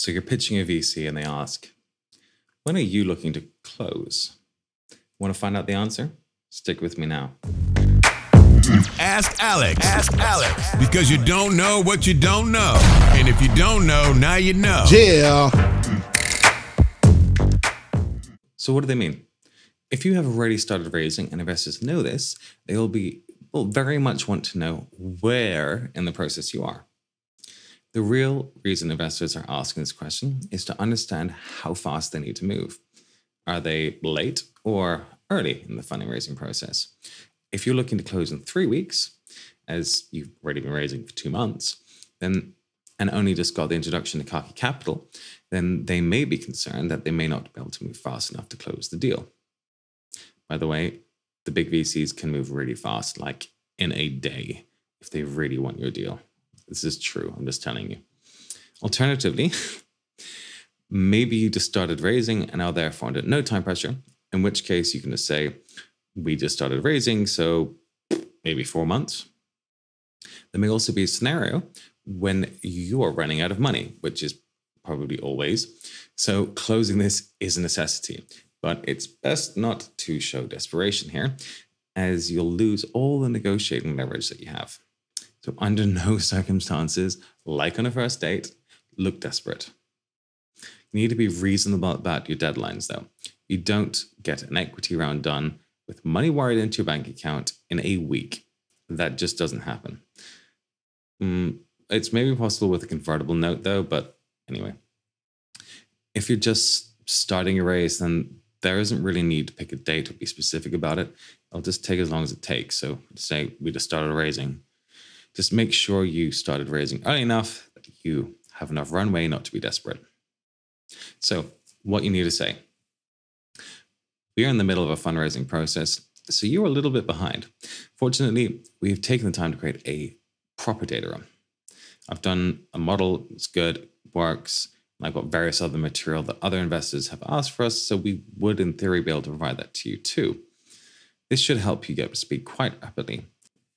So you're pitching a VC and they ask, when are you looking to close? Want to find out the answer? Stick with me now. Ask Alex. Ask Alex. Because you don't know what you don't know. And if you don't know, now you know. Yeah. So what do they mean? If you have already started raising and investors know this, they will be will very much want to know where in the process you are. The real reason investors are asking this question is to understand how fast they need to move. Are they late or early in the fundraising process? If you're looking to close in three weeks, as you've already been raising for two months, then and only just got the introduction to Khaki Capital, then they may be concerned that they may not be able to move fast enough to close the deal. By the way, the big VCs can move really fast, like in a day, if they really want your deal. This is true. I'm just telling you. Alternatively, maybe you just started raising and are therefore under no time pressure, in which case you can just say, we just started raising, so maybe four months. There may also be a scenario when you are running out of money, which is probably always. So closing this is a necessity, but it's best not to show desperation here, as you'll lose all the negotiating leverage that you have. So, under no circumstances, like on a first date, look desperate. You need to be reasonable about your deadlines, though. You don't get an equity round done with money wired into your bank account in a week. That just doesn't happen. Mm, it's maybe possible with a convertible note, though, but anyway. If you're just starting a race, then there isn't really need to pick a date or be specific about it. It'll just take as long as it takes. So, say we just started raising just make sure you started raising early enough that you have enough runway not to be desperate. So, what you need to say. We are in the middle of a fundraising process, so you're a little bit behind. Fortunately, we've taken the time to create a proper data room. I've done a model, it's good, works. And I've got various other material that other investors have asked for us, so we would, in theory, be able to provide that to you too. This should help you get up to speed quite rapidly.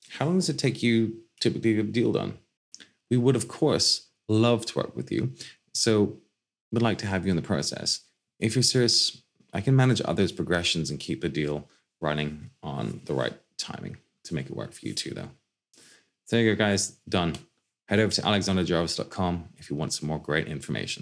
How long does it take you typically get a deal done. We would, of course, love to work with you. So we'd like to have you in the process. If you're serious, I can manage others' progressions and keep the deal running on the right timing to make it work for you too, though. So there you go, guys. Done. Head over to alexanderjarvis.com if you want some more great information.